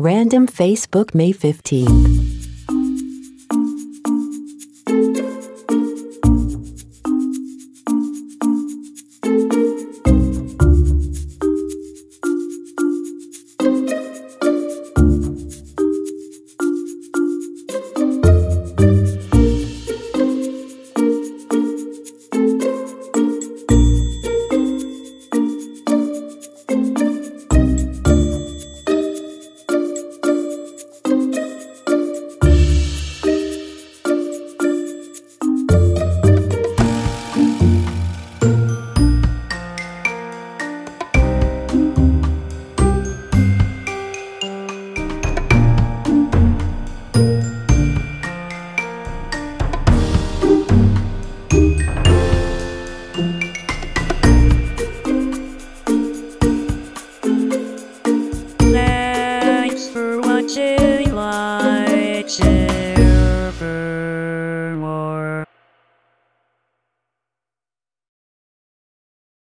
Random Facebook May 15th. direction.